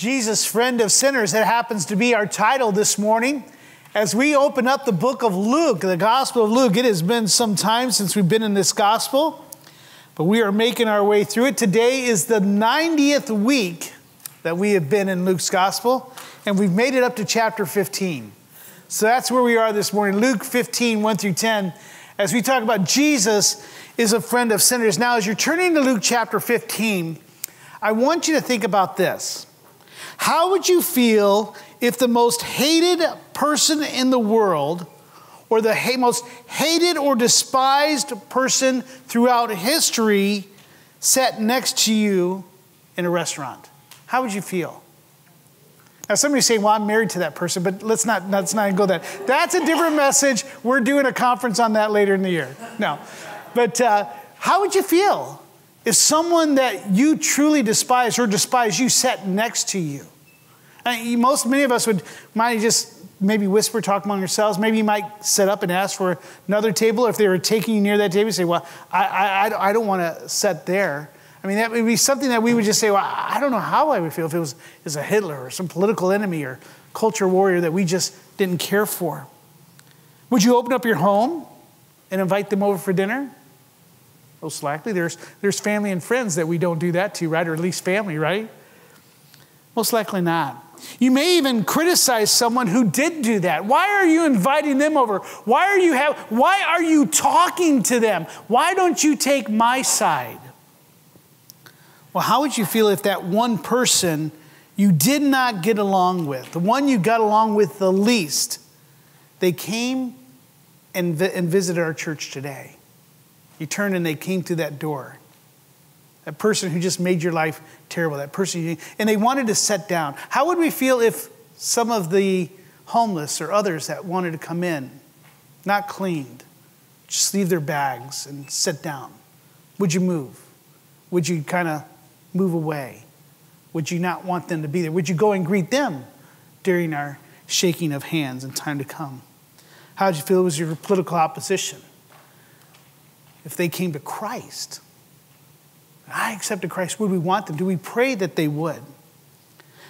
Jesus, friend of sinners, that happens to be our title this morning. As we open up the book of Luke, the Gospel of Luke, it has been some time since we've been in this Gospel, but we are making our way through it. Today is the 90th week that we have been in Luke's Gospel, and we've made it up to chapter 15. So that's where we are this morning, Luke 15, 1 through 10, as we talk about Jesus is a friend of sinners. Now, as you're turning to Luke chapter 15, I want you to think about this. How would you feel if the most hated person in the world, or the most hated or despised person throughout history, sat next to you in a restaurant? How would you feel? Now, somebody say, "Well, I'm married to that person," but let's not let's not go that. That's a different message. We're doing a conference on that later in the year. No, but uh, how would you feel if someone that you truly despise or despise you sat next to you? I mean, most many of us would might just maybe whisper, talk among yourselves. Maybe you might set up and ask for another table. Or If they were taking you near that table, say, "Well, I, I, I don't want to sit there." I mean, that would be something that we would just say, "Well, I don't know how I would feel if it was, was a Hitler or some political enemy or culture warrior that we just didn't care for." Would you open up your home and invite them over for dinner? Most likely, there's there's family and friends that we don't do that to, right? Or at least family, right? Most likely not. You may even criticize someone who did do that. Why are you inviting them over? Why are you have, why are you talking to them? Why don't you take my side? Well, how would you feel if that one person you did not get along with, the one you got along with the least, they came and, vi- and visited our church today? You turned and they came through that door that person who just made your life terrible, that person, you, and they wanted to sit down. How would we feel if some of the homeless or others that wanted to come in, not cleaned, just leave their bags and sit down? Would you move? Would you kind of move away? Would you not want them to be there? Would you go and greet them during our shaking of hands in time to come? How did you feel it was your political opposition? If they came to Christ, I accepted Christ, would we want them? Do we pray that they would?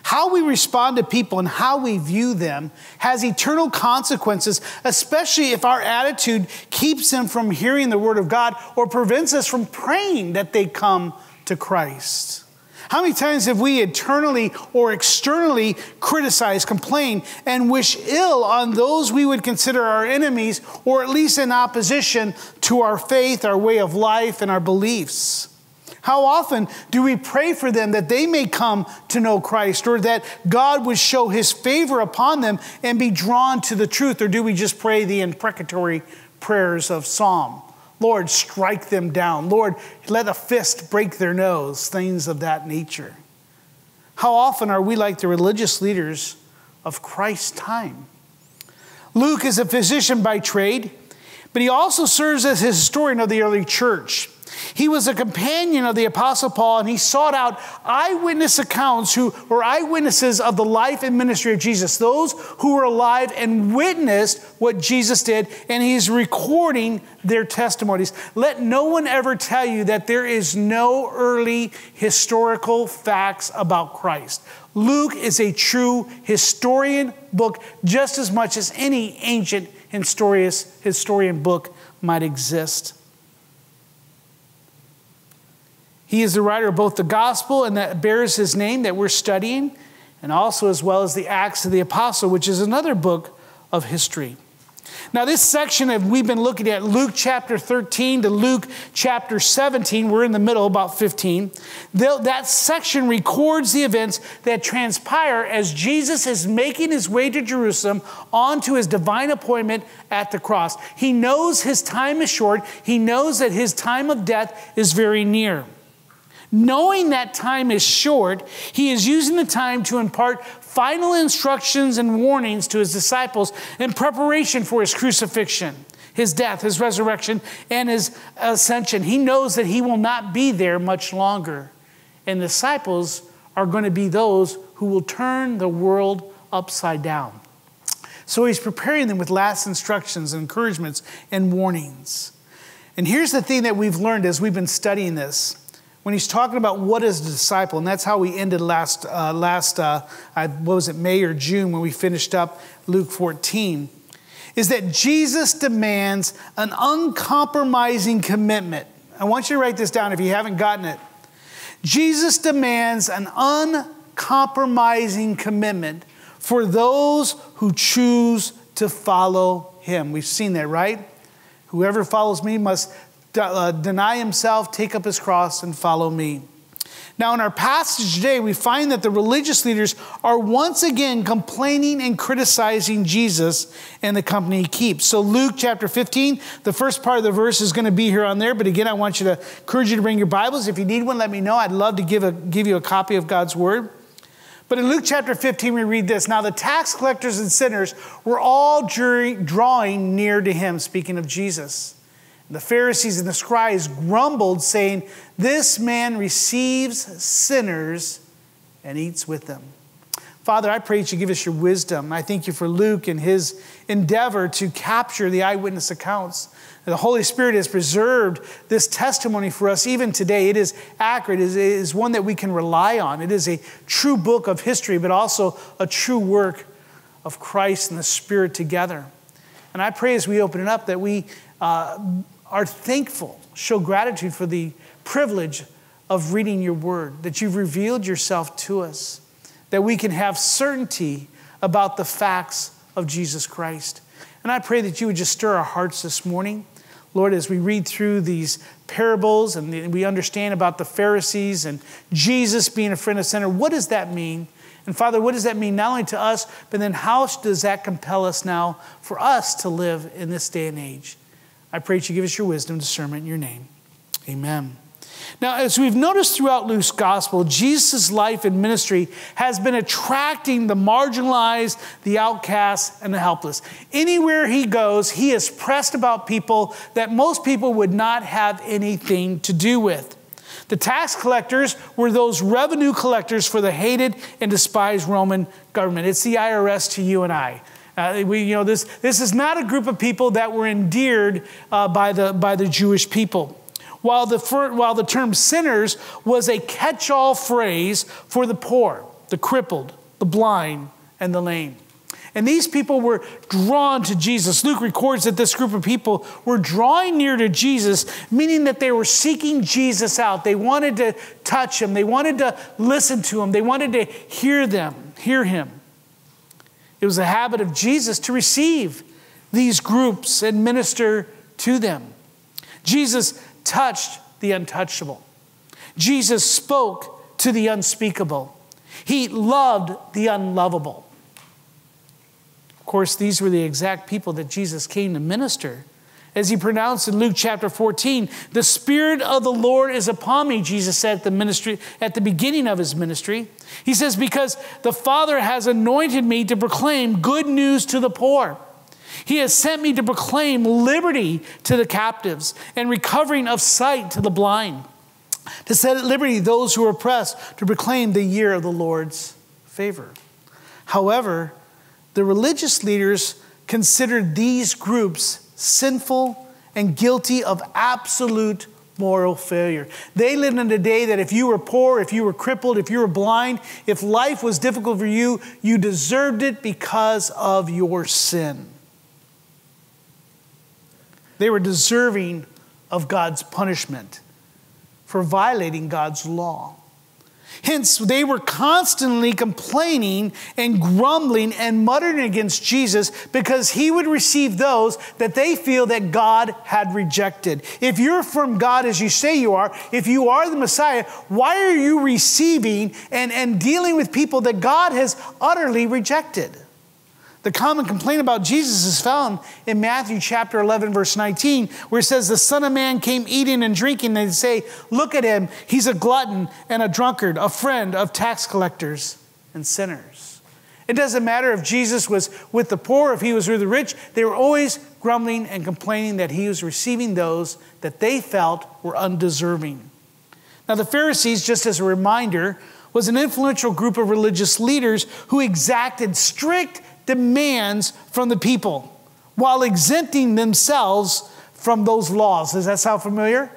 How we respond to people and how we view them has eternal consequences, especially if our attitude keeps them from hearing the Word of God or prevents us from praying that they come to Christ. How many times have we internally or externally criticized, complained, and wish ill on those we would consider our enemies or at least in opposition to our faith, our way of life, and our beliefs? How often do we pray for them that they may come to know Christ or that God would show his favor upon them and be drawn to the truth? Or do we just pray the imprecatory prayers of Psalm? Lord, strike them down. Lord, let a fist break their nose, things of that nature. How often are we like the religious leaders of Christ's time? Luke is a physician by trade, but he also serves as a historian of the early church. He was a companion of the Apostle Paul, and he sought out eyewitness accounts who were eyewitnesses of the life and ministry of Jesus, those who were alive and witnessed what Jesus did, and he's recording their testimonies. Let no one ever tell you that there is no early historical facts about Christ. Luke is a true historian book just as much as any ancient historian book might exist. He is the writer of both the gospel and that bears his name that we're studying, and also as well as the Acts of the Apostle, which is another book of history. Now, this section of we've been looking at Luke chapter 13 to Luke chapter 17, we're in the middle, about 15. That section records the events that transpire as Jesus is making his way to Jerusalem onto his divine appointment at the cross. He knows his time is short, he knows that his time of death is very near. Knowing that time is short, he is using the time to impart final instructions and warnings to his disciples in preparation for his crucifixion. his death, his resurrection, and his ascension. He knows that he will not be there much longer. And the disciples are going to be those who will turn the world upside down. So he's preparing them with last instructions, encouragements, and warnings. And here's the thing that we've learned as we've been studying this. When he's talking about what is a disciple, and that's how we ended last, uh, last uh, what was it, May or June when we finished up Luke 14 is that Jesus demands an uncompromising commitment. I want you to write this down if you haven't gotten it. Jesus demands an uncompromising commitment for those who choose to follow him. We've seen that, right? Whoever follows me must uh, deny himself, take up his cross, and follow me. Now, in our passage today, we find that the religious leaders are once again complaining and criticizing Jesus and the company he keeps. So, Luke chapter 15, the first part of the verse is going to be here on there. But again, I want you to encourage you to bring your Bibles. If you need one, let me know. I'd love to give, a, give you a copy of God's word. But in Luke chapter 15, we read this Now the tax collectors and sinners were all drawing near to him, speaking of Jesus. The Pharisees and the scribes grumbled, saying, This man receives sinners and eats with them. Father, I pray that you give us your wisdom. I thank you for Luke and his endeavor to capture the eyewitness accounts. The Holy Spirit has preserved this testimony for us even today. It is accurate, it is one that we can rely on. It is a true book of history, but also a true work of Christ and the Spirit together. And I pray as we open it up that we uh, are thankful, show gratitude for the privilege of reading your word, that you've revealed yourself to us, that we can have certainty about the facts of Jesus Christ. And I pray that you would just stir our hearts this morning. Lord, as we read through these parables and we understand about the Pharisees and Jesus being a friend of sinner, what does that mean? And Father, what does that mean not only to us, but then how does that compel us now for us to live in this day and age? I pray that you give us your wisdom, discernment in your name. Amen. Now, as we've noticed throughout Luke's gospel, Jesus' life and ministry has been attracting the marginalized, the outcast, and the helpless. Anywhere he goes, he is pressed about people that most people would not have anything to do with. The tax collectors were those revenue collectors for the hated and despised Roman government. It's the IRS to you and I. Uh, we, you know, this, this is not a group of people that were endeared uh, by, the, by the Jewish people. While the, while the term sinners was a catch all phrase for the poor, the crippled, the blind, and the lame. And these people were drawn to Jesus. Luke records that this group of people were drawing near to Jesus, meaning that they were seeking Jesus out. They wanted to touch him, they wanted to listen to him, they wanted to hear them, hear him. It was a habit of Jesus to receive these groups and minister to them. Jesus touched the untouchable. Jesus spoke to the unspeakable. He loved the unlovable. Of course, these were the exact people that Jesus came to minister as he pronounced in Luke chapter 14, the Spirit of the Lord is upon me, Jesus said at the ministry, at the beginning of his ministry. He says, Because the Father has anointed me to proclaim good news to the poor. He has sent me to proclaim liberty to the captives and recovering of sight to the blind, to set at liberty those who are oppressed, to proclaim the year of the Lord's favor. However, the religious leaders considered these groups sinful, and guilty of absolute moral failure. They lived in a day that if you were poor, if you were crippled, if you were blind, if life was difficult for you, you deserved it because of your sin. They were deserving of God's punishment for violating God's law. Hence, they were constantly complaining and grumbling and muttering against Jesus because he would receive those that they feel that God had rejected. If you're from God as you say you are, if you are the Messiah, why are you receiving and, and dealing with people that God has utterly rejected? The common complaint about Jesus is found in Matthew chapter 11, verse 19, where it says, The Son of Man came eating and drinking. And they say, Look at him. He's a glutton and a drunkard, a friend of tax collectors and sinners. It doesn't matter if Jesus was with the poor, if he was with the rich, they were always grumbling and complaining that he was receiving those that they felt were undeserving. Now, the Pharisees, just as a reminder, was an influential group of religious leaders who exacted strict demands from the people while exempting themselves from those laws. Does that sound familiar?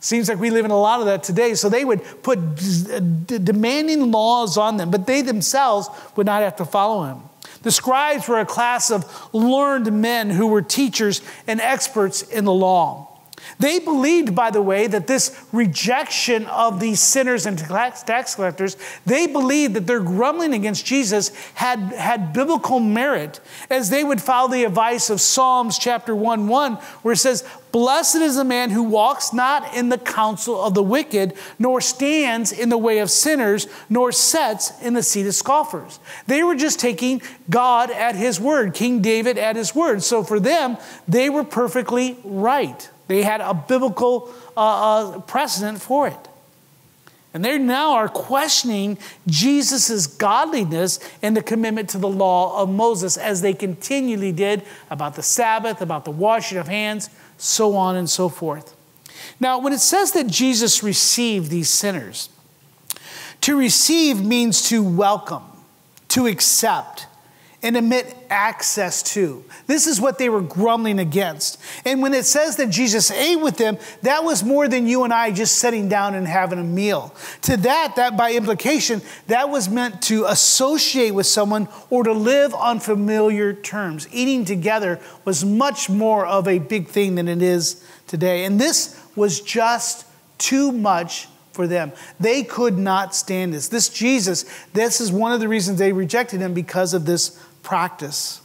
Seems like we live in a lot of that today. So they would put d- demanding laws on them, but they themselves would not have to follow him. The scribes were a class of learned men who were teachers and experts in the law. They believed, by the way, that this rejection of these sinners and tax collectors, they believed that their grumbling against Jesus had, had biblical merit, as they would follow the advice of Psalms chapter 1 1, where it says, Blessed is the man who walks not in the counsel of the wicked, nor stands in the way of sinners, nor sets in the seat of scoffers. They were just taking God at his word, King David at his word. So for them, they were perfectly right. They had a biblical uh, uh, precedent for it. And they now are questioning Jesus' godliness and the commitment to the law of Moses, as they continually did about the Sabbath, about the washing of hands, so on and so forth. Now, when it says that Jesus received these sinners, to receive means to welcome, to accept, and admit access to. This is what they were grumbling against. And when it says that Jesus ate with them, that was more than you and I just sitting down and having a meal. To that, that by implication, that was meant to associate with someone or to live on familiar terms. Eating together was much more of a big thing than it is today. And this was just too much for them. They could not stand this. This Jesus, this is one of the reasons they rejected him because of this practice.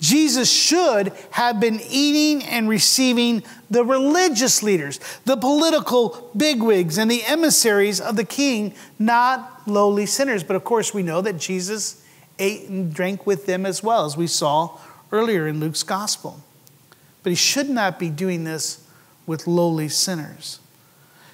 Jesus should have been eating and receiving the religious leaders, the political bigwigs, and the emissaries of the king, not lowly sinners. But of course, we know that Jesus ate and drank with them as well, as we saw earlier in Luke's gospel. But he should not be doing this with lowly sinners.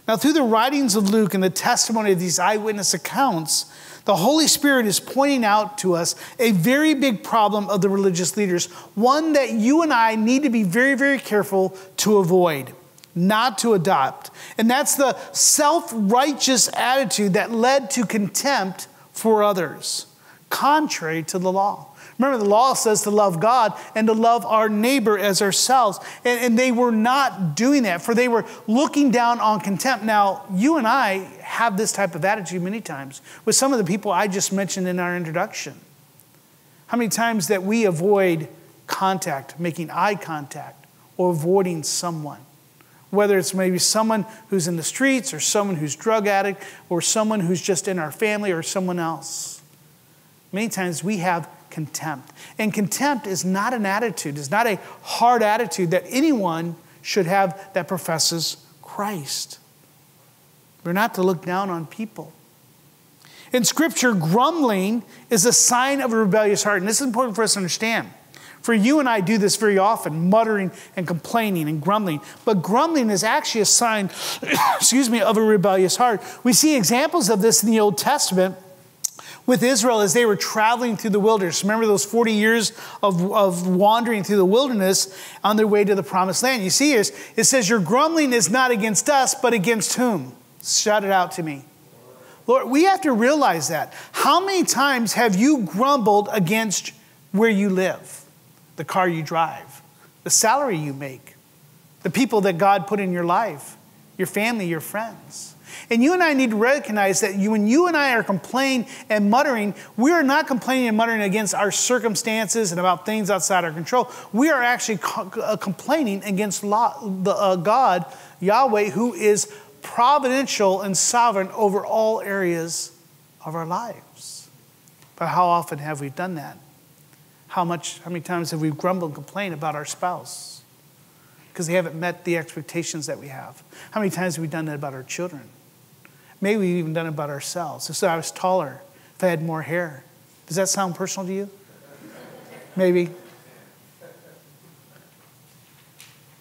Now, through the writings of Luke and the testimony of these eyewitness accounts, the Holy Spirit is pointing out to us a very big problem of the religious leaders, one that you and I need to be very, very careful to avoid, not to adopt. And that's the self righteous attitude that led to contempt for others, contrary to the law. Remember, the law says to love God and to love our neighbor as ourselves. And, and, they were not doing that, for they were looking down on contempt. Now, you and I have this type of attitude many times with some of the people I just mentioned in our introduction. How many times that we avoid contact, making eye contact, or avoiding someone? Whether it's maybe someone who's in the streets, or someone who's drug addict, or someone who's just in our family, or someone else. Many times we have contempt. And contempt is not an attitude, it's not a hard attitude that anyone should have that professes Christ. We're not to look down on people. In Scripture, grumbling is a sign of a rebellious heart. And this is important for us to understand. For you and I do this very often, muttering and complaining and grumbling. But grumbling is actually a sign, excuse me, of a rebellious heart. We see examples of this in the Old Testament with Israel as they were traveling through the wilderness. Remember those 40 years of, of wandering through the wilderness on their way to the promised land. You see, it says, Your grumbling is not against us, but against whom? Shout it out to me. Lord, we have to realize that. How many times have you grumbled against where you live, the car you drive, the salary you make, the people that God put in your life, your family, your friends? And you and I need to recognize that when you and I are complaining and muttering, we are not complaining and muttering against our circumstances and about things outside our control. We are actually uh, complaining against uh, God, Yahweh, who is providential and sovereign over all areas of our lives. But how often have we done that? How much, how many times have we grumbled and complained about our spouse? Because they haven't met the expectations that we have. How many times have we done that about our children? Maybe we've even done it about ourselves. If I was taller, if I had more hair. Does that sound personal to you? Maybe.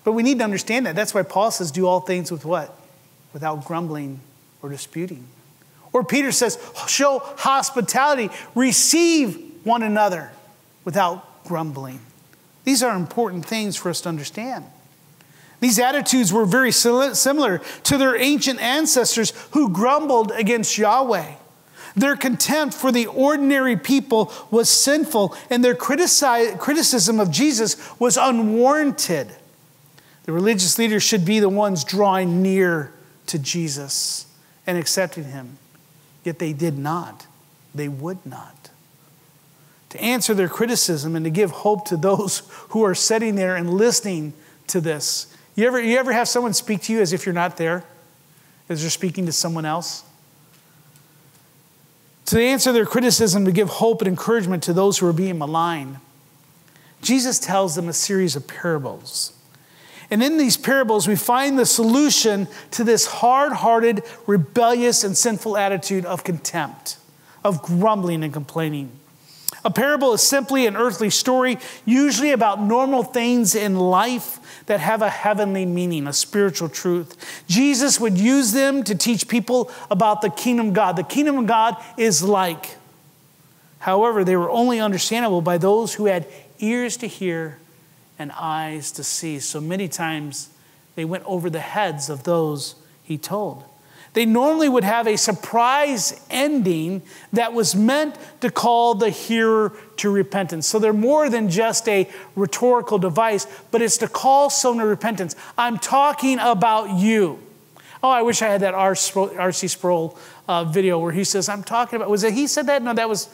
But we need to understand that. That's why Paul says, do all things with what? Without grumbling or disputing. Or Peter says, show hospitality, receive one another without grumbling These are important things for us to understand. These attitudes were very similar to their ancient ancestors who grumbled against Yahweh. Their contempt for the ordinary people was sinful, and their criticism of Jesus was unwarranted. The religious leaders should be the ones drawing near to Jesus and accepting him. Yet they did not. They would not. To answer their criticism and to give hope to those who are sitting there and listening to this. You ever, you ever have someone speak to you as if you're not there? As they're speaking to someone else? To answer their criticism, to give hope and encouragement to those who are being maligned, Jesus tells them a series of parables. And in these parables, we find the solution to this hard hearted, rebellious, and sinful attitude of contempt, of grumbling and complaining. A parable is simply an earthly story, usually about normal things in life that have a heavenly meaning, a spiritual truth. Jesus would use them to teach people about the kingdom of God. The kingdom of God is like. However, they were only understandable by those who had ears to hear and eyes to see. So many times they went over the heads of those he told. They normally would have a surprise ending that was meant to call the hearer to repentance. So they're more than just a rhetorical device, but it's to call someone to repentance. I'm talking about you. Oh, I wish I had that R.C. Sproul uh, video where he says, I'm talking about, was it he said that? No, that was,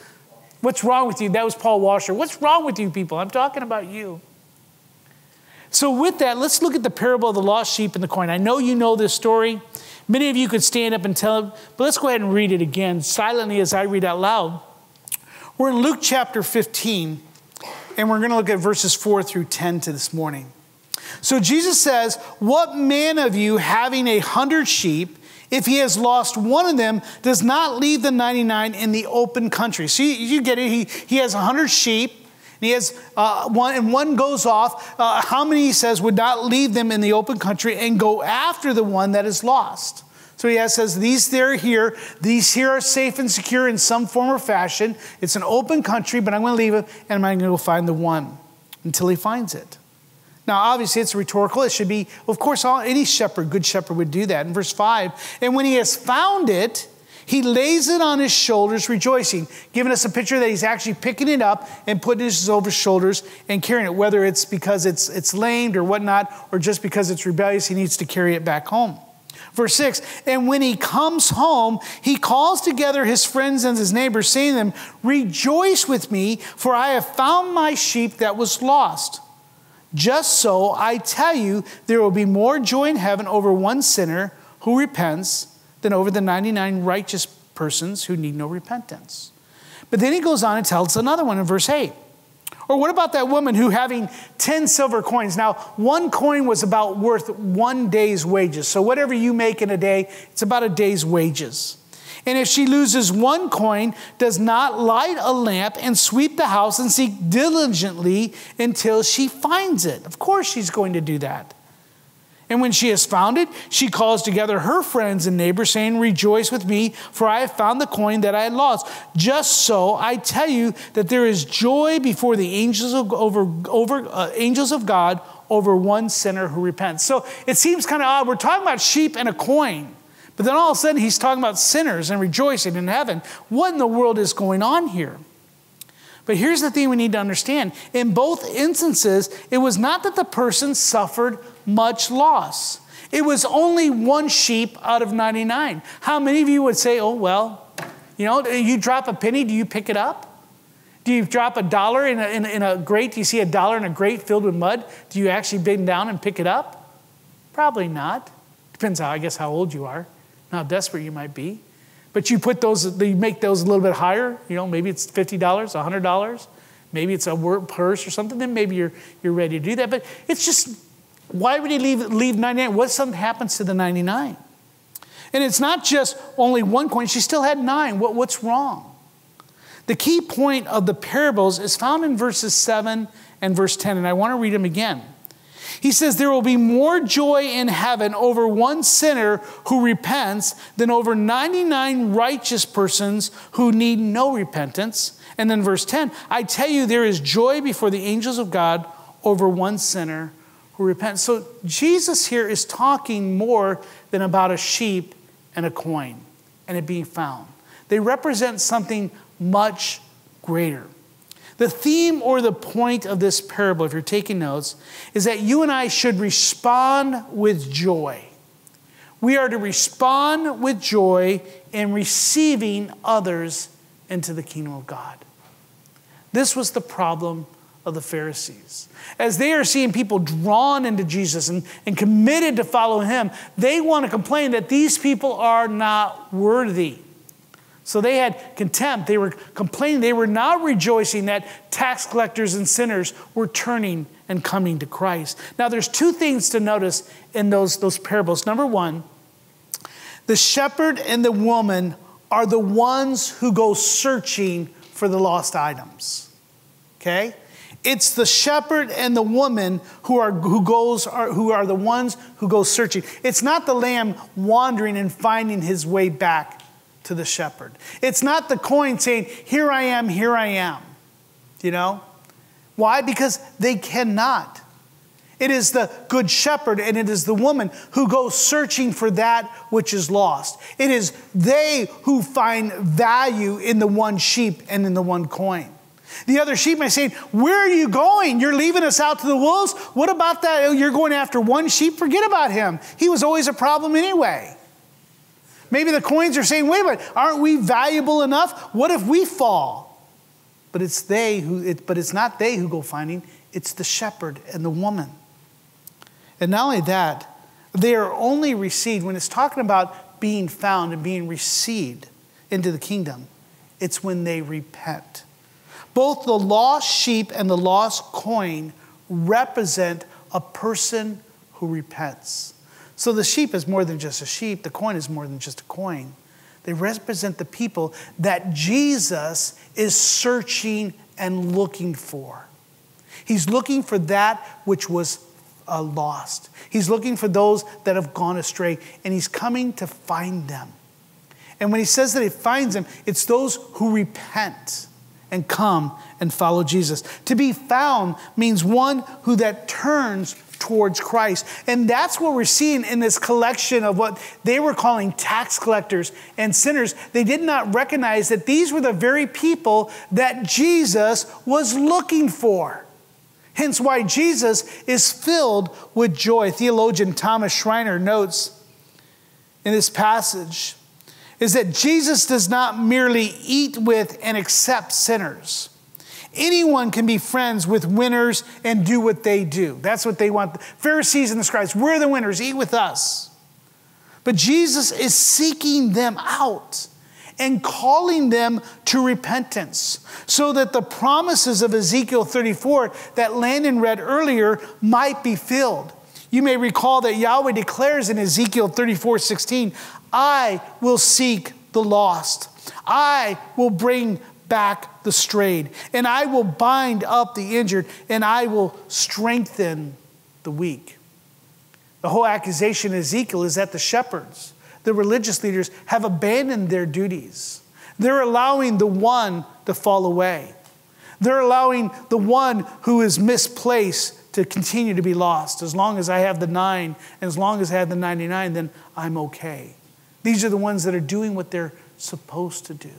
what's wrong with you? That was Paul Washer. What's wrong with you people? I'm talking about you. So, with that, let's look at the parable of the lost sheep and the coin. I know you know this story. Many of you could stand up and tell but let's go ahead and read it again silently as I read out loud. We're in Luke chapter 15, and we're going to look at verses 4 through 10 to this morning. So, Jesus says, What man of you having a hundred sheep, if he has lost one of them, does not leave the 99 in the open country? See, you, you get it. He, he has a hundred sheep and he has uh, one, and one goes off. Uh, how many, he says, would not leave them in the open country and go after the one that is lost? So he has, says, These there here, these here are safe and secure in some form or fashion. It's an open country, but I'm going to leave it and I'm going to go find the one until he finds it. Now, obviously, it's rhetorical. It should be, of course, all, any shepherd, good shepherd, would do that. In verse 5, and when he has found it, he lays it on his shoulders, rejoicing, giving us a picture that he's actually picking it up and putting it over his shoulders and carrying it, whether it's because it's, it's lamed or whatnot, or just because it's rebellious, he needs to carry it back home. Verse 6 And when he comes home, he calls together his friends and his neighbors, saying to them, Rejoice with me, for I have found my sheep that was lost. Just so, I tell you, there will be more joy in heaven over one sinner who repents than over the 99 righteous persons who need no repentance. But then he goes on and tells another one in verse 8. Or what about that woman who having 10 silver coins? Now, one coin was about worth one day's wages. So whatever you make in a day, it's about a day's wages. And if she loses one coin, does not light a lamp and sweep the house and seek diligently until she finds it. Of course, she's going to do that. And when she has found it, she calls together her friends and neighbors, saying, Rejoice with me, for I have found the coin that I had lost. Just so I tell you that there is joy before the angels of, over, over, uh, angels of God over one sinner who repents. So it seems kind of odd. We're talking about sheep and a coin. But then all of a sudden, he's talking about sinners and rejoicing in heaven. What in the world is going on here? But here's the thing we need to understand. In both instances, it was not that the person suffered much loss. It was only one sheep out of 99. How many of you would say, oh, well, you know, you drop a penny, do you pick it up? Do you drop a dollar in a, in, in a grate? Do you see a dollar in a grate filled with mud? Do you actually bend down and pick it up? Probably not. Depends how, I guess, how old you are, how desperate you might be. But you put those, you make those a little bit higher. You know, maybe it's $50, $100. Maybe it's a purse or something. Then maybe you're, you're ready to do that. But it's just why would he leave, leave 99? What something happens to the 99? And it's not just only one coin, she still had nine. What, what's wrong? The key point of the parables is found in verses 7 and verse 10, and I want to read them again. He says, There will be more joy in heaven over one sinner who repents than over 99 righteous persons who need no repentance. And then verse 10 I tell you, there is joy before the angels of God over one sinner who repents. So Jesus here is talking more than about a sheep and a coin and it being found. They represent something much greater. The theme or the point of this parable, if you're taking notes, is that you and I should respond with joy. We are to respond with joy in receiving others into the kingdom of God. This was the problem of the Pharisees. As they are seeing people drawn into Jesus and, and committed to follow him, they want to complain that these people are not worthy. So they had contempt. They were complaining. They were not rejoicing that tax collectors and sinners were turning and coming to Christ. Now, there's two things to notice in those, those parables. Number one, the shepherd and the woman are the ones who go searching for the lost items. Okay? It's the shepherd and the woman who are who goes are, who are the ones who go searching. It's not the lamb wandering and finding his way back to the shepherd. It's not the coin saying, "Here I am, here I am." You know? Why? Because they cannot. It is the good shepherd and it is the woman who goes searching for that which is lost. It is they who find value in the one sheep and in the one coin. The other sheep may say, Where are you going? You're leaving us out to the wolves? What about that? Oh, you're going after one sheep? Forget about him. He was always a problem anyway. Maybe the coins are saying, Wait a minute, aren't we valuable enough? What if we fall? But it's they who, it, but it's not they who go finding, it's the shepherd and the woman. And not only that, they are only received when it's talking about being found and being received into the kingdom, it's when they repent. Both the lost sheep and the lost coin represent a person who repents. So the sheep is more than just a sheep, the coin is more than just a coin. They represent the people that Jesus is searching and looking for. He's looking for that which was uh, lost. He's looking for those that have gone astray, and he's coming to find them. And when he says that he finds them, it's those who repent and come and follow Jesus. To be found means one who that turns towards Christ. And that's what we're seeing in this collection of what they were calling tax collectors and sinners. They did not recognize that these were the very people that Jesus was looking for. Hence, why Jesus is filled with joy. Theologian Thomas Schreiner notes in this passage is that Jesus does not merely eat with and accept sinners. Anyone can be friends with winners and do what they do. That's what they want. The Pharisees and the scribes, we're the winners, eat with us. But Jesus is seeking them out and calling them to repentance so that the promises of Ezekiel 34 that Landon read earlier might be filled. You may recall that Yahweh declares in Ezekiel 34 16, I will seek the lost. I will bring back the strayed, and I will bind up the injured, and I will strengthen the weak. The whole accusation Ezekiel is that the shepherds, the religious leaders, have abandoned their duties. They're allowing the one to fall away. They're allowing the one who is misplaced to continue to be lost. As long as I have the nine, and as long as I have the 99, then I'm okay. These are the ones that are doing what they're supposed to do.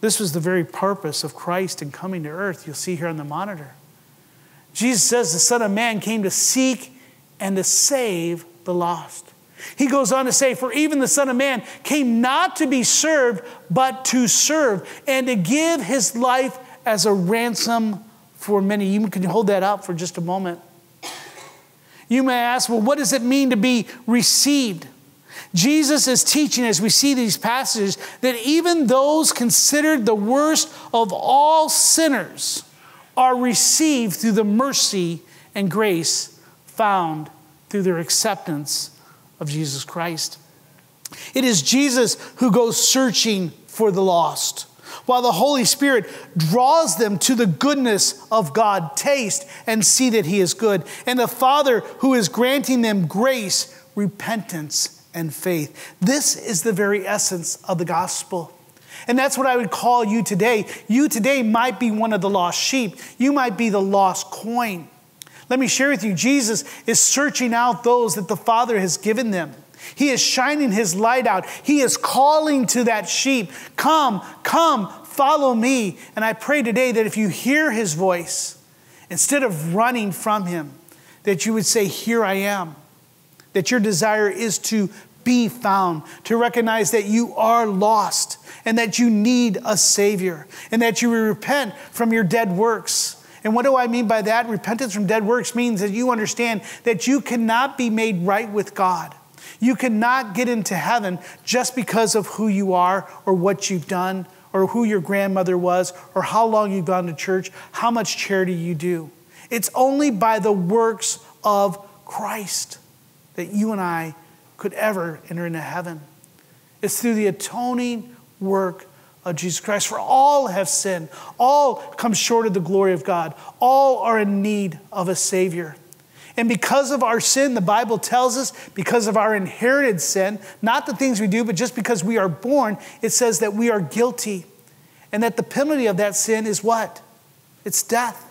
This was the very purpose of Christ in coming to earth. You'll see here on the monitor. Jesus says the Son of Man came to seek and to save the lost. He goes on to say, For even the Son of Man came not to be served, but to serve, and to give his life as a ransom for many. You can hold that up for just a moment. You may ask, well, what does it mean to be received? Jesus is teaching, as we see these passages, that even those considered the worst of all sinners are received through the mercy and grace found through their acceptance of Jesus Christ. It is Jesus who goes searching for the lost while the Holy Spirit draws them to the goodness of God. Taste and see that He is good. And the Father who is granting them grace, repentance, and faith. This is the very essence of the gospel. And that's what I would call you today. You today might be one of the lost sheep, you might be the lost coin. Let me share with you Jesus is searching out those that the Father has given them. He is shining his light out. He is calling to that sheep, Come, come, follow me. And I pray today that if you hear his voice, instead of running from him, that you would say, Here I am. That your desire is to be found, to recognize that you are lost and that you need a Savior, and that you repent from your dead works. And what do I mean by that? Repentance from dead works means that you understand that you cannot be made right with God. You cannot get into heaven just because of who you are or what you've done or who your grandmother was or how long you've gone to church, how much charity you do. It's only by the works of Christ that you and I could ever enter into heaven. It's through the atoning work of Jesus Christ. For all have sinned, all come short of the glory of God, all are in need of a Savior. And because of our sin, the Bible tells us, because of our inherited sin, not the things we do, but just because we are born, it says that we are guilty. And that the penalty of that sin is what? It's death.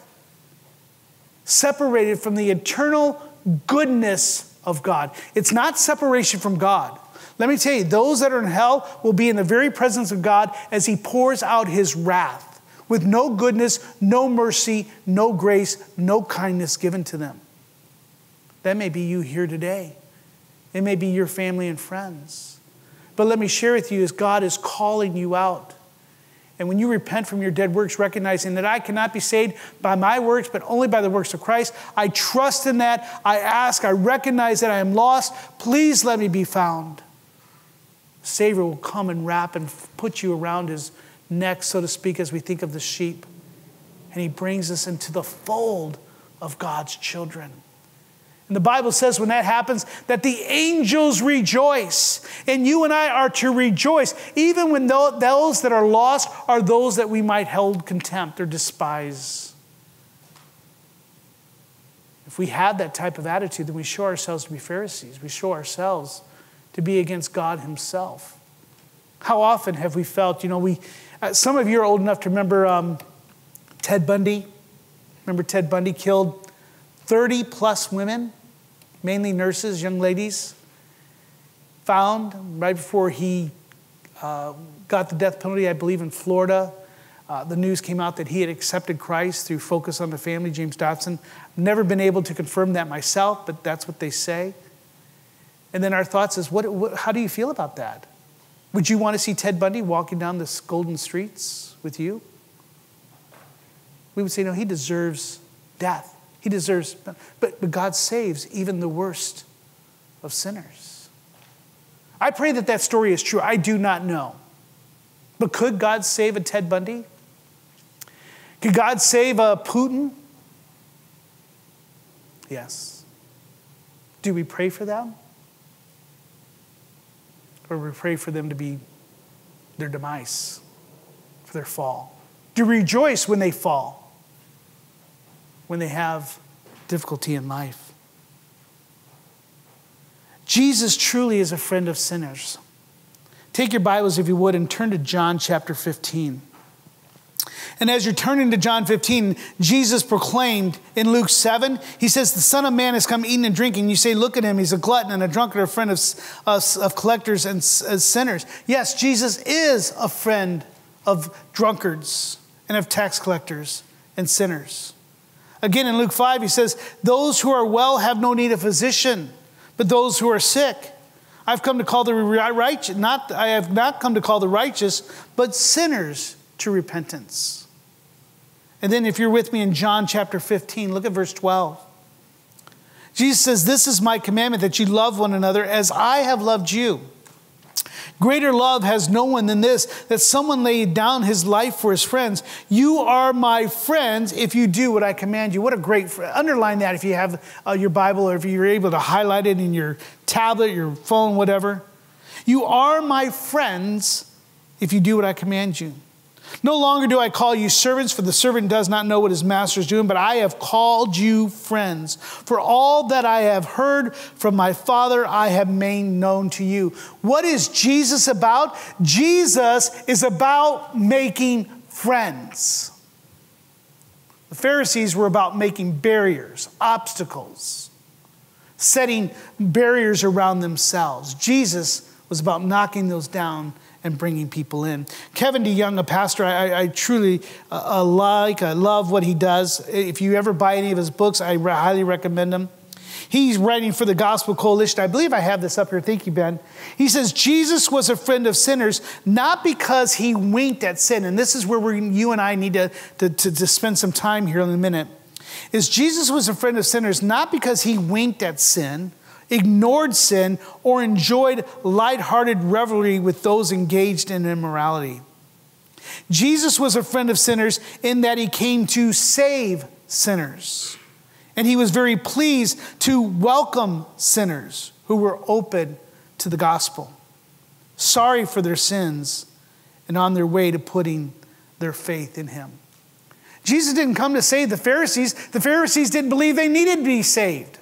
Separated from the eternal goodness of God. It's not separation from God. Let me tell you, those that are in hell will be in the very presence of God as He pours out His wrath with no goodness, no mercy, no grace, no kindness given to them. That may be you here today. It may be your family and friends. But let me share with you as God is calling you out. And when you repent from your dead works, recognizing that I cannot be saved by my works, but only by the works of Christ, I trust in that. I ask, I recognize that I am lost. Please let me be found. Savior will come and wrap and put you around his neck, so to speak, as we think of the sheep. And he brings us into the fold of God's children. And the Bible says when that happens that the angels rejoice. And you and I are to rejoice, even when those that are lost are those that we might hold contempt or despise. If we have that type of attitude, then we show ourselves to be Pharisees. We show ourselves to be against God Himself. How often have we felt, you know, we, uh, some of you are old enough to remember um, Ted Bundy. Remember Ted Bundy killed 30 plus women mainly nurses, young ladies, found right before he uh, got the death penalty, I believe, in Florida. Uh, the news came out that he had accepted Christ through Focus on the Family, James Dobson. Never been able to confirm that myself, but that's what they say. And then our thoughts is, what, what, how do you feel about that? Would you want to see Ted Bundy walking down the golden streets with you? We would say, no, he deserves death. He deserves, but, but God saves even the worst of sinners. I pray that that story is true. I do not know. But could God save a Ted Bundy? Could God save a Putin? Yes. Do we pray for them? Or we pray for them to be their demise, for their fall? Do we rejoice when they fall? When they have difficulty in life. Jesus truly is a friend of sinners. Take your Bibles, if you would, and turn to John chapter 15. And as you're turning to John 15, Jesus proclaimed in Luke 7, he says, The Son of Man has come eating and drinking. You say, Look at him, he's a glutton and a drunkard, a friend of, of, of collectors and sinners. Yes, Jesus is a friend of drunkards and of tax collectors and sinners. Again, in Luke 5, he says, Those who are well have no need of physician, but those who are sick. I've come to call the righteous, not, I have not come to call the righteous, but sinners to repentance. And then, if you're with me in John chapter 15, look at verse 12. Jesus says, This is my commandment that you love one another as I have loved you. Greater love has no one than this, that someone laid down his life for his friends. You are my friends if you do what I command you. What a great, underline that if you have uh, your Bible or if you're able to highlight it in your tablet, your phone, whatever. You are my friends if you do what I command you. No longer do I call you servants, for the servant does not know what his master is doing, but I have called you friends. For all that I have heard from my Father, I have made known to you. What is Jesus about? Jesus is about making friends. The Pharisees were about making barriers, obstacles, setting barriers around themselves. Jesus was about knocking those down and bringing people in. Kevin DeYoung, a pastor I, I truly uh, uh, like, I love what he does. If you ever buy any of his books, I highly recommend them. He's writing for the Gospel Coalition. I believe I have this up here. Thank you, Ben. He says, Jesus was a friend of sinners, not because he winked at sin. And this is where you and I need to, to, to, to spend some time here in a minute. Is Jesus was a friend of sinners, not because he winked at sin, ignored sin, or enjoyed lighthearted revelry with those engaged in immorality. Jesus was a friend of sinners in that he came to save sinners. And he was very pleased to welcome sinners who were open to the gospel, sorry for their sins, and on their way to putting their faith in him. Jesus didn't come to save the Pharisees. The Pharisees didn't believe they needed to be saved.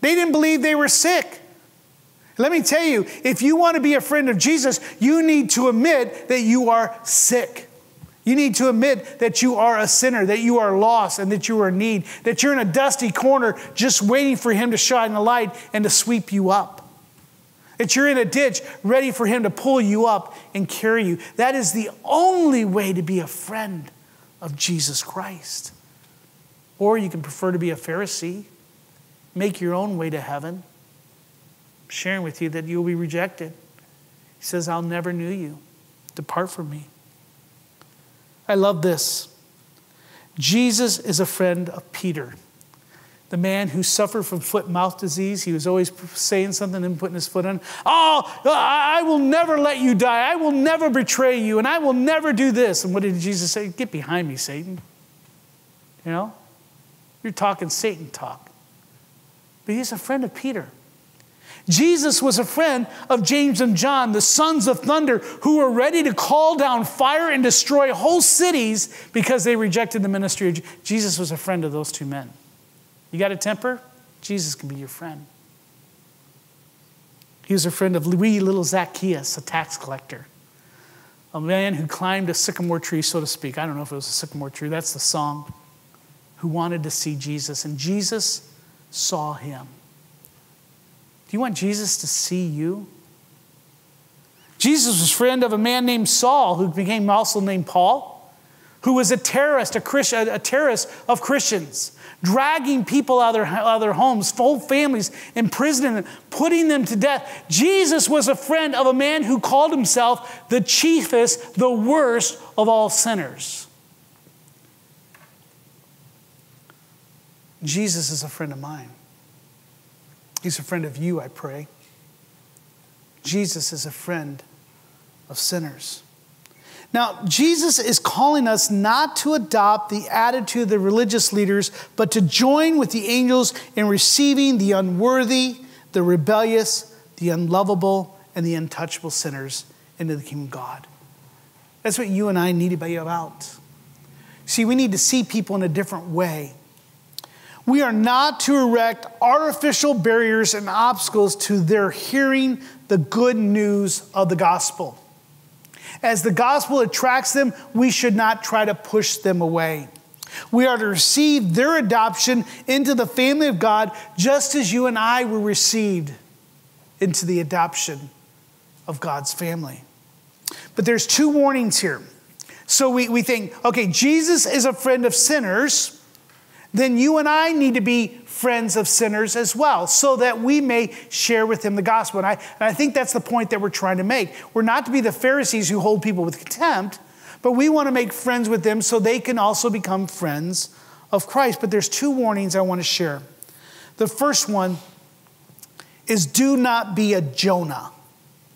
They didn't believe they were sick. Let me tell you, if you want to be a friend of Jesus, you need to admit that you are sick. You need to admit that you are a sinner, that you are lost, and that you are in need, that you're in a dusty corner just waiting for Him to shine the light and to sweep you up. That you're in a ditch ready for Him to pull you up and carry you. That is the only way to be a friend of Jesus Christ. Or you can prefer to be a Pharisee make your own way to heaven. I'm sharing with you that you'll be rejected. He says, I'll never knew you. Depart from me. I love this. Jesus is a friend of Peter, the man who suffered from foot mouth disease. He was always saying something and putting his foot on. Oh, I will never let you die. I will never betray you, and I will never do this. And what did Jesus say? Get behind me, Satan. You know? You're talking Satan talk but he's a friend of Peter. Jesus was a friend of James and John, the sons of thunder, who were ready to call down fire and destroy whole cities because they rejected the ministry of Jesus was a friend of those two men. You got a temper? Jesus can be your friend. He was a friend of wee little Zacchaeus, a tax collector, a man who climbed a sycamore tree, so to speak. I don't know if it was a sycamore tree, that's the song, who wanted to see Jesus. And Jesus saw him. Do you want Jesus to see you? Jesus was friend of a man named Saul, who became also named Paul, who was a terrorist, a, a terrorist of Christians, dragging people out of their, out of their homes, full families, imprisoning them, putting them to death. Jesus was a friend of a man who called himself the chiefest, the worst of all sinners. Jesus is a friend of mine. He's a friend of you, I pray. Jesus is a friend of sinners. Now, Jesus is calling us not to adopt the attitude of the religious leaders, but to join with the angels in receiving the unworthy, the rebellious, the unlovable, and the untouchable sinners into the kingdom of God. That's what you and I need to be about. See, we need to see people in a different way. We are not to erect artificial barriers and obstacles to their hearing the good news of the gospel. As the gospel attracts them, we should not try to push them away. We are to receive their adoption into the family of God just as you and I were received into the adoption of God's family. But there's two warnings here. So we, we think, okay, Jesus is a friend of sinners then you and I need to be friends of sinners as well, so that we may share with them the gospel. And I, and I think that's the point that we're trying to make. We're not to be the Pharisees who hold people with contempt, but we want to make friends with them so they can also become friends of Christ. But there's two warnings I want to share. The first one is do not be a Jonah.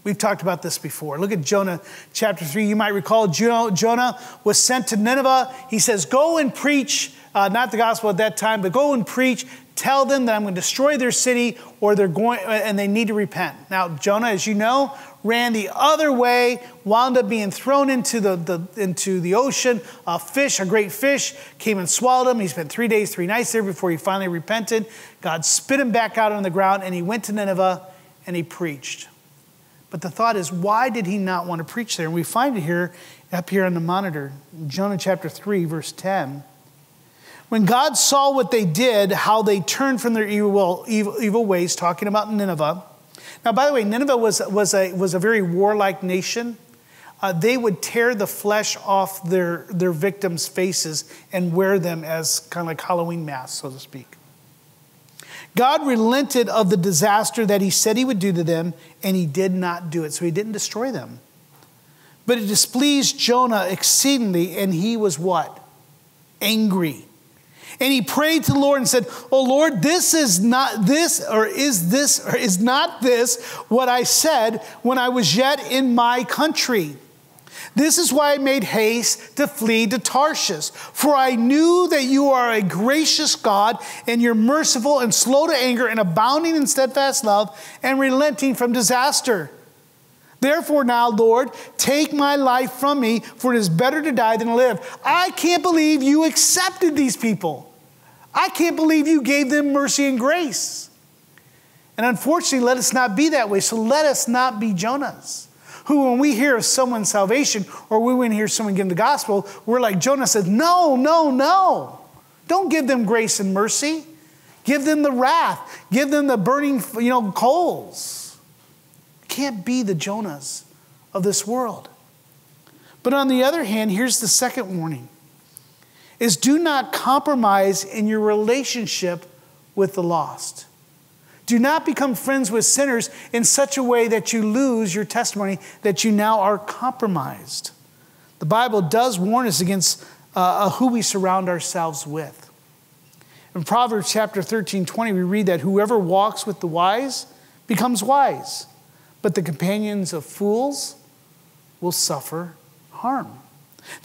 We've talked about this before. Look at Jonah chapter 3. You might recall Jonah was sent to Nineveh. He says, Go and preach, uh, not the gospel at that time, but go and preach. Tell them that I'm going to destroy their city or they're going, and they need to repent. Now, Jonah, as you know, ran the other way, wound up being thrown into the, the, into the ocean. A fish, a great fish, came and swallowed him. He spent three days, three nights there before he finally repented. God spit him back out on the ground, and he went to Nineveh and he preached. But the thought is, why did he not want to preach there? And we find it here, up here on the monitor, Jonah chapter 3, verse 10. When God saw what they did, how they turned from their evil, evil, evil ways, talking about Nineveh. Now, by the way, Nineveh was, was, a, was a very warlike nation. Uh, they would tear the flesh off their, their victims' faces and wear them as kind of like Halloween masks, so to speak. God relented of the disaster that he said he would do to them, and he did not do it. So he didn't destroy them. But it displeased Jonah exceedingly, and he was what? Angry. And he prayed to the Lord and said, Oh Lord, this is not this, or is this, or is not this what I said when I was yet in my country? This is why I made haste to flee to Tarshish, for I knew that you are a gracious God, and you're merciful and slow to anger, and abounding in steadfast love, and relenting from disaster. Therefore, now, Lord, take my life from me, for it is better to die than to live. I can't believe you accepted these people. I can't believe you gave them mercy and grace. And unfortunately, let us not be that way. So let us not be Jonahs who, when we hear of someone's salvation or we when hear someone give the gospel, we're like Jonah said, No, no, no. Don't give them grace and mercy. Give them the wrath. Give them the burning, you know, coals. Can't be the Jonahs of this world. But on the other hand, here's the second warning is do not compromise in your relationship with the lost. Do not become friends with sinners in such a way that you lose your testimony, that you now are compromised. The Bible does warn us against uh, uh who we surround ourselves with. In Proverbs chapter 13, 20, we read that whoever walks with the wise becomes wise, but the companions of fools will suffer harm.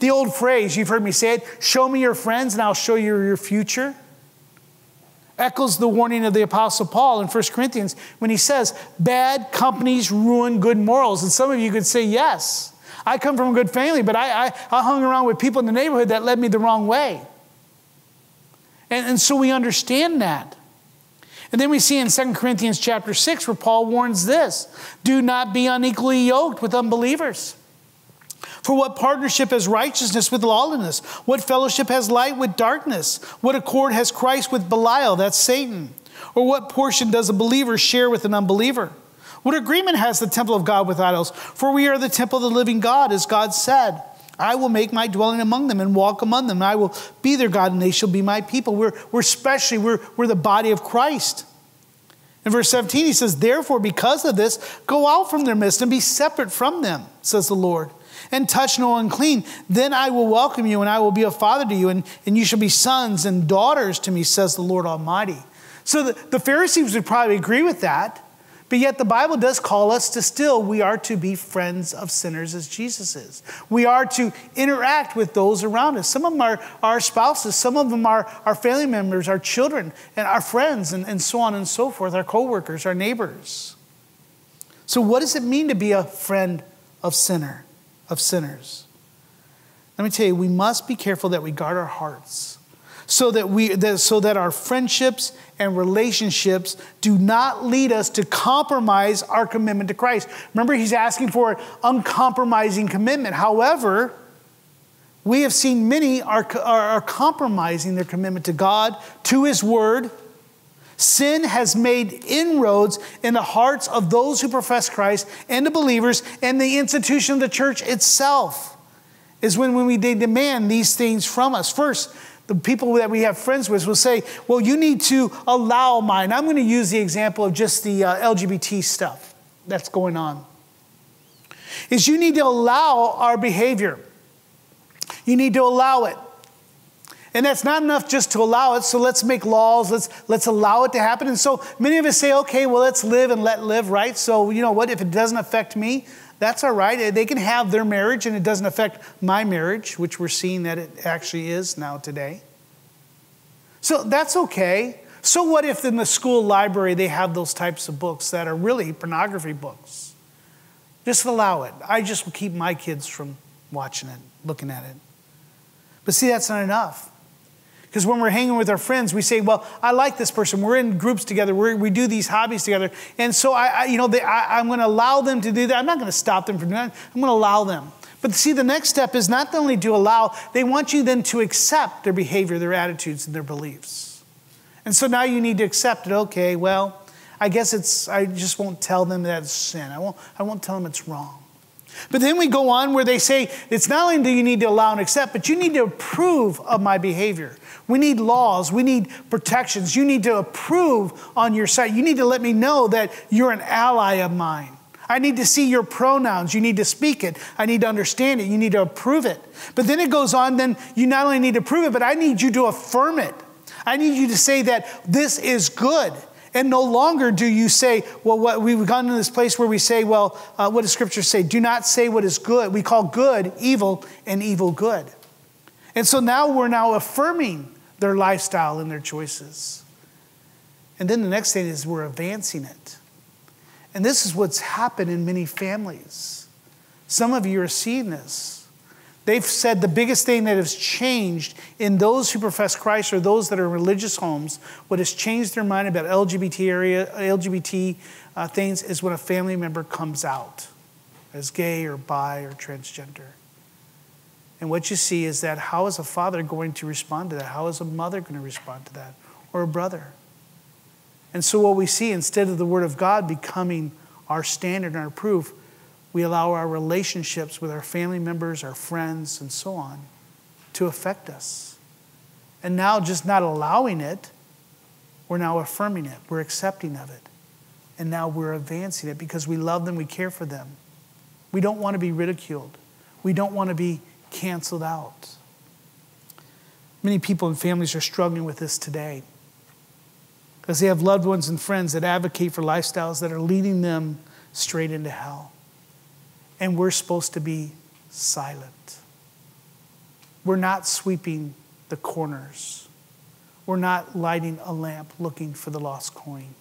The old phrase, you've heard me say it show me your friends and I'll show you your future echoes the warning of the Apostle Paul in 1 Corinthians when he says, Bad companies ruin good morals. And some of you could say, Yes. I come from a good family, but I, I, I hung around with people in the neighborhood that led me the wrong way. And, and so we understand that. And then we see in 2 Corinthians chapter 6 where Paul warns this do not be unequally yoked with unbelievers. For what partnership has righteousness with lawlessness? What fellowship has light with darkness? What accord has Christ with Belial? That's Satan. Or what portion does a believer share with an unbeliever? What agreement has the temple of God with idols? For we are the temple of the living God, as God said. I will make my dwelling among them and walk among them. And I will be their God, and they shall be my people. We're, we're especially, we're, we're the body of Christ. In verse 17, he says, Therefore, because of this, go out from their midst and be separate from them, says the Lord and touch no unclean. Then I will welcome you, and I will be a father to you, and, and you shall be sons and daughters to me, says the Lord Almighty. So the, the Pharisees would probably agree with that, but yet the Bible does call us to still, we are to be friends of sinners as Jesus is. We are to interact with those around us. Some of them are our spouses, some of them are our family members, our children, and our friends, and, and so on and so forth, our coworkers, our neighbors. So, what does it mean to be a friend of sinner? Of sinners. Let me tell you, we must be careful that we guard our hearts so that, we, that, so that our friendships and relationships do not lead us to compromise our commitment to Christ. Remember, he's asking for uncompromising commitment. However, we have seen many are, are, are compromising their commitment to God, to his word, Sin has made inroads in the hearts of those who profess Christ and the believers and the institution of the church itself. Is when, when we they demand these things from us. First, the people that we have friends with will say, Well, you need to allow mine. I'm going to use the example of just the uh, LGBT stuff that's going on. Is you need to allow our behavior, you need to allow it. And that's not enough just to allow it. So let's make laws. Let's, let's allow it to happen. And so many of us say, okay, well, let's live and let live, right? So, you know what? If it doesn't affect me, that's all right. They can have their marriage and it doesn't affect my marriage, which we're seeing that it actually is now today. So that's okay. So, what if in the school library they have those types of books that are really pornography books? Just allow it. I just will keep my kids from watching it, looking at it. But see, that's not enough. Because when we're hanging with our friends, we say, Well, I like this person. We're in groups together. We're, we do these hobbies together. And so, I, I you know, they, I, I'm going to allow them to do that. I'm not going to stop them from doing that. I'm going to allow them. But see, the next step is not only to allow, they want you then to accept their behavior, their attitudes, and their beliefs. And so now you need to accept it. Okay, well, I guess it's, I just won't tell them that it's sin. I won't, I won't tell them it's wrong. But then we go on where they say it's not only do you need to allow and accept, but you need to approve of my behavior. We need laws, we need protections. You need to approve on your side. You need to let me know that you're an ally of mine. I need to see your pronouns. You need to speak it. I need to understand it. You need to approve it. But then it goes on, then you not only need to prove it, but I need you to affirm it. I need you to say that this is good. And no longer do you say, well, what, we've gone to this place where we say, well, uh, what does Scripture say? Do not say what is good. We call good evil and evil good. And so now we're now affirming their lifestyle and their choices. And then the next thing is we're advancing it. And this is what's happened in many families. Some of you are seeing this. They've said the biggest thing that has changed in those who profess Christ or those that are in religious homes, what has changed their mind about LGBT area, LGBT uh, things is when a family member comes out as gay or bi or transgender. And what you see is that how is a father going to respond to that? How is a mother going to respond to that? Or a brother? And so, what we see, instead of the Word of God becoming our standard and our proof, we allow our relationships with our family members, our friends, and so on to affect us. And now, just not allowing it, we're now affirming it, we're accepting of it. And now we're advancing it because we love them, we care for them. We don't want to be ridiculed, we don't want to be canceled out. Many people and families are struggling with this today because they have loved ones and friends that advocate for lifestyles that are leading them straight into hell and we're supposed to be silent. We're not sweeping the corners. We're not lighting a lamp looking for the lost coin.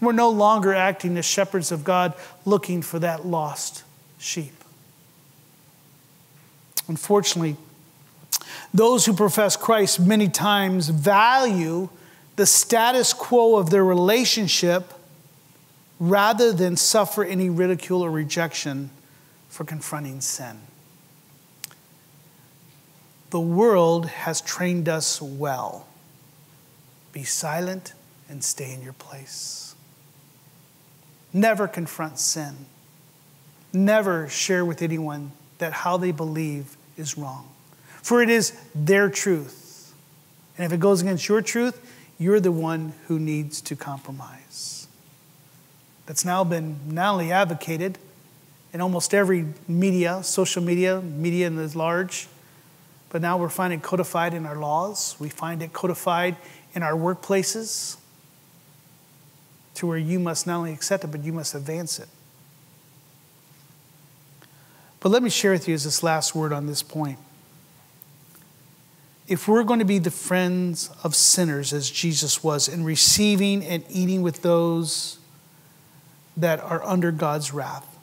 We're no longer acting as shepherds of God looking for that lost sheep. Unfortunately, those who profess Christ many times value the status quo of their relationship rather than suffer any ridicule or rejection for confronting sin. The world has trained us well. Be silent and stay in your place. Never confront sin. Never share with anyone that how they believe is wrong. For it is their truth. And if it goes against your truth, you're the one who needs to compromise. That's now been not only advocated, in almost every media, social media, media in the large. But now we're finding it codified in our laws. We find it codified in our workplaces to where you must not only accept it, but you must advance it. But let me share with you as this last word on this point. If we're going to be the friends of sinners as Jesus was in receiving and eating with those that are under God's wrath,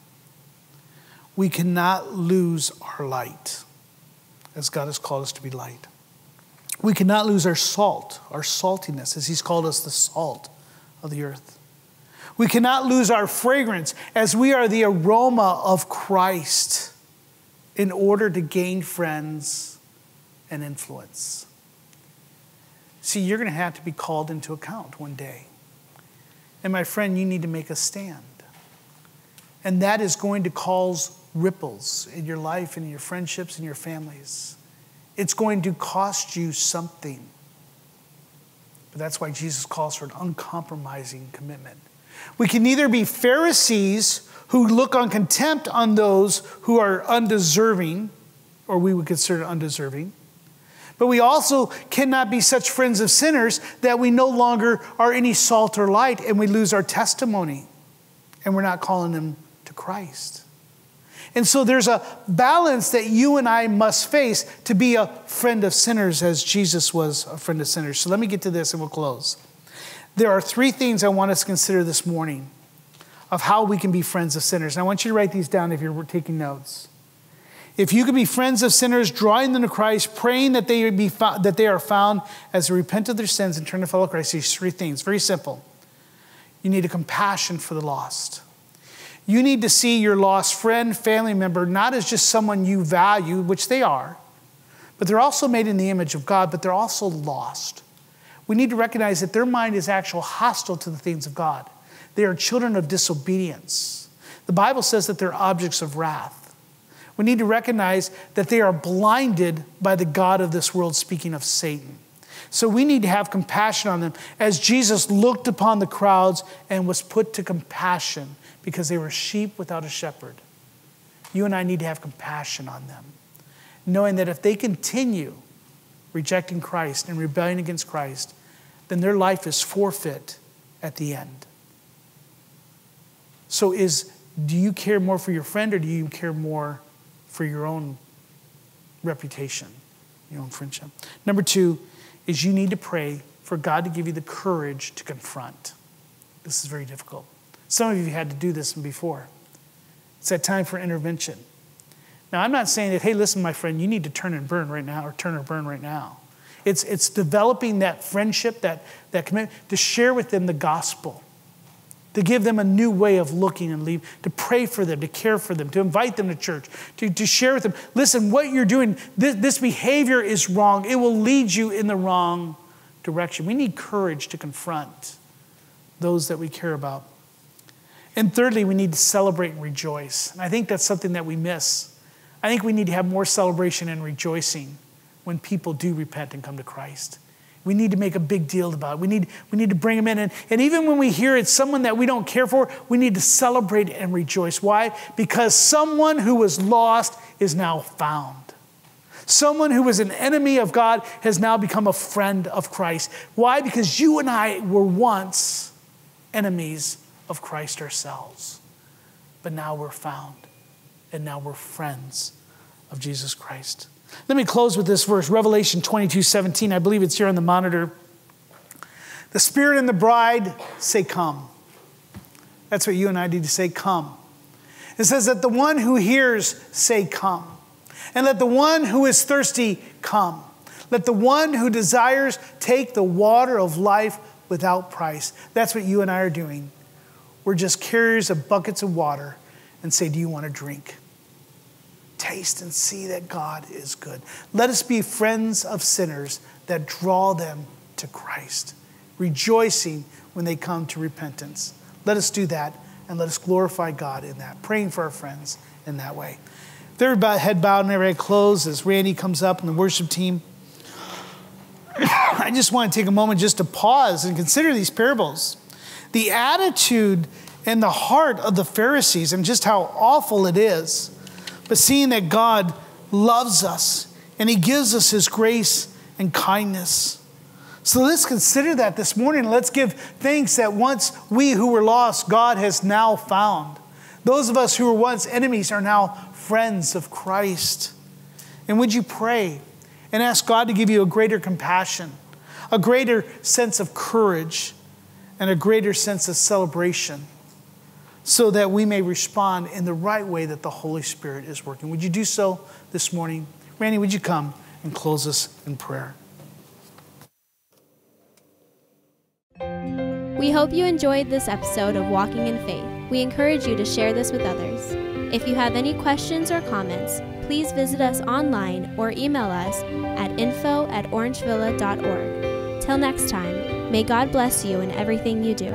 we cannot lose our light as God has called us to be light. We cannot lose our salt, our saltiness, as He's called us the salt of the earth. We cannot lose our fragrance as we are the aroma of Christ in order to gain friends and influence. See, you're going to have to be called into account one day. And my friend, you need to make a stand. And that is going to cause ripples in your life and in your friendships and your families. It's going to cost you something. But that's why Jesus calls for an uncompromising commitment. We can neither be Pharisees who look on contempt on those who are undeserving, or we would consider undeserving. But we also cannot be such friends of sinners that we no longer are any salt or light and we lose our testimony and we're not calling them to Christ. And so there's a balance that you and I must face to be a friend of sinners as Jesus was a friend of sinners. So let me get to this and we'll close. There are three things I want us to consider this morning of how we can be friends of sinners. And I want you to write these down if you're taking notes. If you could be friends of sinners, drawing them to Christ, praying that they, be found, that they are found as they repent of their sins and turn to follow Christ, these three things, very simple. You need a compassion for the lost. You need to see your lost friend, family member, not as just someone you value, which they are, but they're also made in the image of God, but they're also lost. We need to recognize that their mind is actually hostile to the things of God. They are children of disobedience. The Bible says that they're objects of wrath. We need to recognize that they are blinded by the God of this world, speaking of Satan. So we need to have compassion on them as Jesus looked upon the crowds and was put to compassion because they were sheep without a shepherd. You and I need to have compassion on them, knowing that if they continue rejecting Christ and rebelling against Christ, then their life is forfeit at the end. So is do you care more for your friend or do you care more for your own reputation, your own friendship. Number two is you need to pray for God to give you the courage to confront. This is very difficult. Some of you had to do this before. It's that time for intervention. Now, I'm not saying that, hey, listen, my friend, you need to turn and burn right now or turn or burn right now. It's, it's developing that friendship, that, that commitment to share with them the gospel to give them a new way of looking and leave, to pray for them, to care for them, to invite them to church, to, to share with them. Listen, what you're doing, this, this behavior is wrong. It will lead you in the wrong direction. We need courage to confront those that we care about. And thirdly, we need to celebrate and rejoice. And I think that's something that we miss. I think we need to have more celebration and rejoicing when people do repent and come to Christ. We need to make a big deal about it. We need, we need to bring them in. And, and even when we hear it's someone that we don't care for, we need to celebrate and rejoice. Why? Because someone who was lost is now found. Someone who was an enemy of God has now become a friend of Christ. Why? Because you and I were once enemies of Christ ourselves. But now we're found, and now we're friends of Jesus Christ. Let me close with this verse, Revelation 22 17. I believe it's here on the monitor. The Spirit and the bride say, Come. That's what you and I need to say, Come. It says that the one who hears say, Come. And let the one who is thirsty come. Let the one who desires take the water of life without price. That's what you and I are doing. We're just carriers of buckets of water and say, Do you want to drink? Taste and see that God is good. Let us be friends of sinners that draw them to Christ, rejoicing when they come to repentance. Let us do that and let us glorify God in that, praying for our friends in that way. Their head bowed and every closed as Randy comes up and the worship team. I just want to take a moment just to pause and consider these parables. The attitude and the heart of the Pharisees and just how awful it is but seeing that God loves us and He gives us His grace and kindness. So let's consider that this morning. Let's give thanks that once we who were lost, God has now found. Those of us who were once enemies are now friends of Christ. And would you pray and ask God to give you a greater compassion, a greater sense of courage, and a greater sense of celebration? So that we may respond in the right way that the Holy Spirit is working. Would you do so this morning? Randy, would you come and close us in prayer? We hope you enjoyed this episode of Walking in Faith. We encourage you to share this with others. If you have any questions or comments, please visit us online or email us at info at orangevilla.org. Till next time, may God bless you in everything you do.